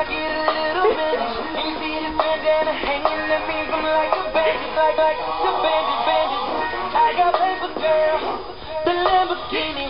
I get a little. And you see this bandana hanging at me from like a bandit, like, like the bandit, bandit. I got paper girl, the Lamborghini,